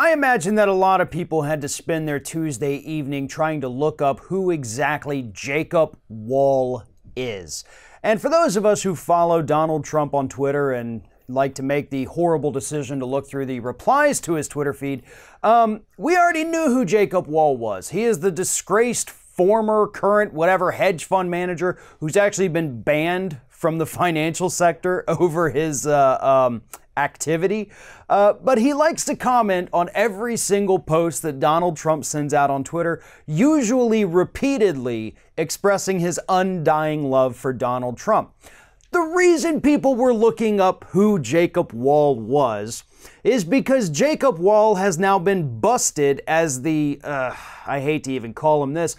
I imagine that a lot of people had to spend their Tuesday evening trying to look up who exactly Jacob Wohl is. And for those of us who follow Donald Trump on Twitter and like to make the horrible decision to look through the replies to his Twitter feed, um, we already knew who Jacob Wohl was. He is the disgraced former, current, whatever hedge fund manager who's actually been banned from the financial sector over his uh, um, activity. Uh, but he likes to comment on every single post that Donald Trump sends out on Twitter, usually repeatedly expressing his undying love for Donald Trump. The reason people were looking up who Jacob Wohl was is because Jacob Wohl has now been busted as the, uh, I hate to even call him this,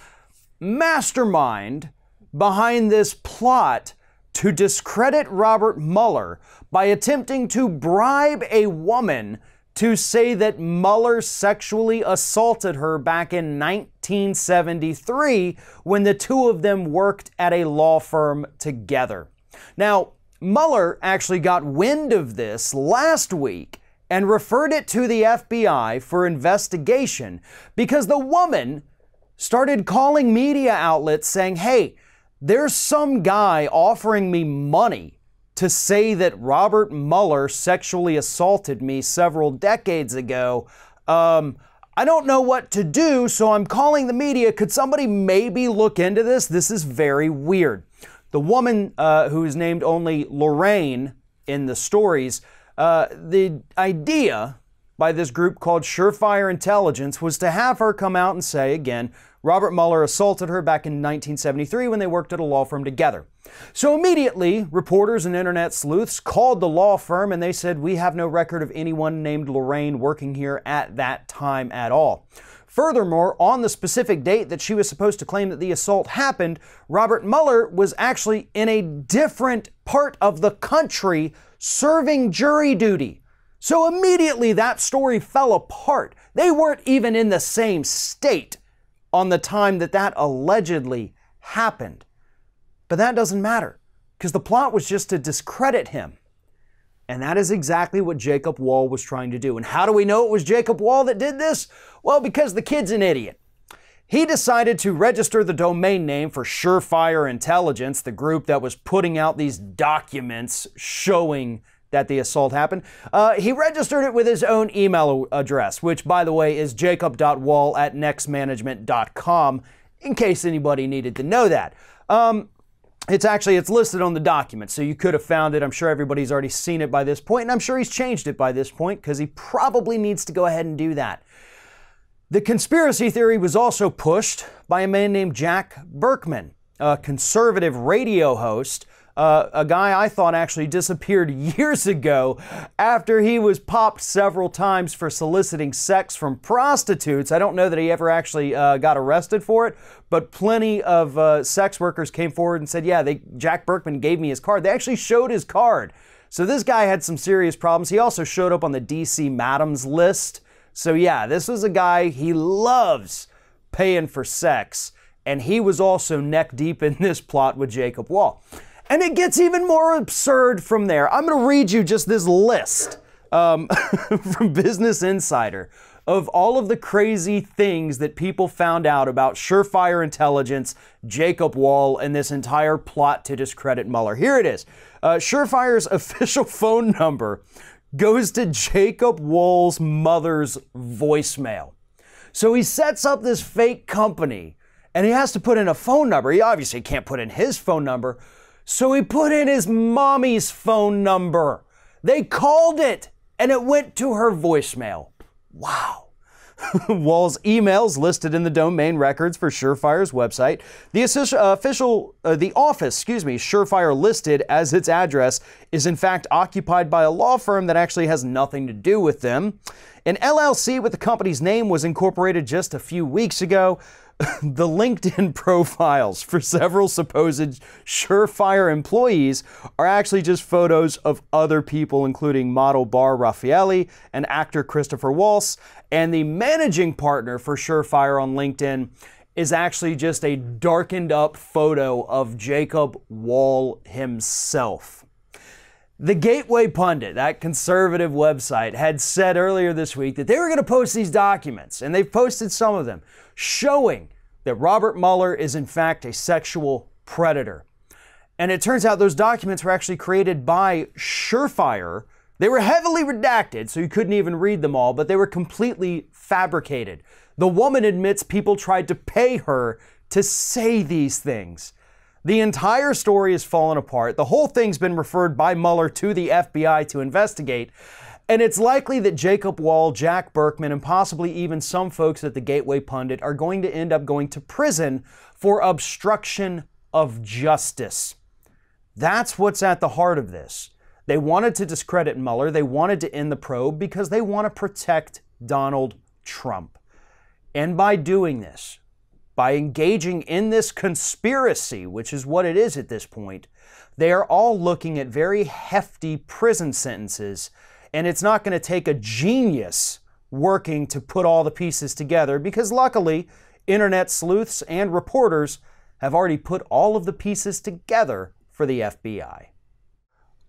mastermind behind this plot to discredit Robert Mueller by attempting to bribe a woman to say that Mueller sexually assaulted her back in 1973 when the two of them worked at a law firm together. Now, Mueller actually got wind of this last week and referred it to the FBI for investigation because the woman started calling media outlets saying, hey, there's some guy offering me money to say that Robert Mueller sexually assaulted me several decades ago. Um, I don't know what to do, so I'm calling the media. Could somebody maybe look into this? This is very weird. The woman uh, who is named only Lorraine in the stories, uh, the idea by this group called Surefire Intelligence was to have her come out and say again, Robert Mueller assaulted her back in 1973 when they worked at a law firm together. So immediately, reporters and internet sleuths called the law firm and they said, We have no record of anyone named Lorraine working here at that time at all. Furthermore, on the specific date that she was supposed to claim that the assault happened, Robert Mueller was actually in a different part of the country serving jury duty. So immediately that story fell apart. They weren't even in the same state on the time that that allegedly happened. But that doesn't matter because the plot was just to discredit him. And that is exactly what Jacob Wohl was trying to do. And how do we know it was Jacob Wohl that did this? Well, because the kid's an idiot. He decided to register the domain name for Surefire Intelligence, the group that was putting out these documents showing that the assault happened. Uh, he registered it with his own email address, which, by the way, is jacob.wohl at nextmanagement.com, in case anybody needed to know that. Um, it's actually it's listed on the document so you could have found it i'm sure everybody's already seen it by this point and i'm sure he's changed it by this point because he probably needs to go ahead and do that the conspiracy theory was also pushed by a man named jack burkman a conservative radio host uh, a guy I thought actually disappeared years ago after he was popped several times for soliciting sex from prostitutes. I don't know that he ever actually uh, got arrested for it, but plenty of uh, sex workers came forward and said, "Yeah, they, Jack Burkman gave me his card." They actually showed his card. So this guy had some serious problems. He also showed up on the DC Madams list. So yeah, this was a guy he loves paying for sex, and he was also neck deep in this plot with Jacob Wohl. And it gets even more absurd from there. I'm going to read you just this list um, from Business Insider of all of the crazy things that people found out about Surefire Intelligence, Jacob Wohl, and this entire plot to discredit Mueller. Here it is. Uh, Surefire's official phone number goes to Jacob Wohl's mother's voicemail. So he sets up this fake company and he has to put in a phone number. He obviously can't put in his phone number, so he put in his mommy's phone number. They called it and it went to her voicemail. Wow. Wohl's emails listed in the domain records for Surefire's website. The official, uh, the office, excuse me, Surefire listed as its address is in fact occupied by a law firm that actually has nothing to do with them. An LLC with the company's name was incorporated just a few weeks ago. the LinkedIn profiles for several supposed Surefire employees are actually just photos of other people, including model Bar Refaeli and actor Christopher Waltz. And the managing partner for Surefire on LinkedIn is actually just a darkened up photo of Jacob Wohl himself. The Gateway Pundit, that conservative website, had said earlier this week that they were going to post these documents, and they've posted some of them, showing that Robert Mueller is in fact a sexual predator. And it turns out those documents were actually created by Surefire. They were heavily redacted, so you couldn't even read them all, but they were completely fabricated. The woman admits people tried to pay her to say these things. The entire story has fallen apart. The whole thing's been referred by Mueller to the FBI to investigate. And it's likely that Jacob Wohl, Jack Burkman, and possibly even some folks at the Gateway Pundit are going to end up going to prison for obstruction of justice. That's what's at the heart of this. They wanted to discredit Mueller. They wanted to end the probe because they want to protect Donald Trump. And by doing this, by engaging in this conspiracy, which is what it is at this point, they are all looking at very hefty prison sentences. And it's not going to take a genius working to put all the pieces together because luckily, internet sleuths and reporters have already put all of the pieces together for the FBI.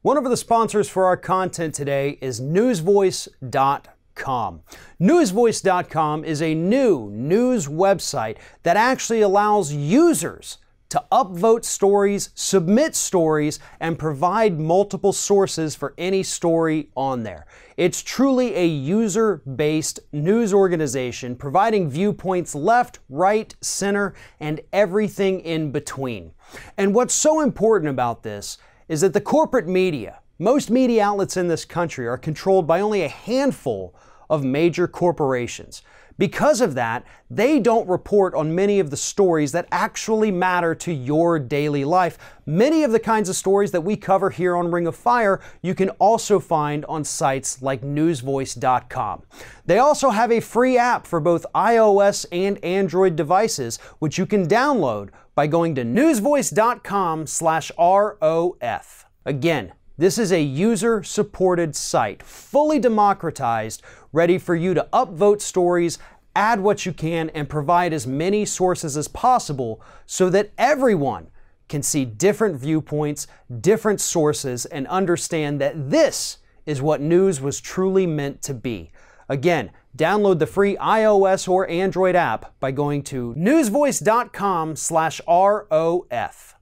One of the sponsors for our content today is newsvoice.com. Newsvoice.com is a new news website that actually allows users to upvote stories, submit stories, and provide multiple sources for any story on there. It's truly a user based news organization providing viewpoints left, right, center, and everything in between. And what's so important about this is that the corporate media, most media outlets in this country, are controlled by only a handful of major corporations. Because of that, they don't report on many of the stories that actually matter to your daily life. Many of the kinds of stories that we cover here on Ring of Fire, you can also find on sites like newsvoice.com. They also have a free app for both iOS and Android devices, which you can download by going to newsvoice.com/rof. Again, this is a user supported site, fully democratized, ready for you to upvote stories, add what you can, and provide as many sources as possible so that everyone can see different viewpoints, different sources, and understand that this is what news was truly meant to be. Again, download the free iOS or Android app by going to newsvoice.com/rof.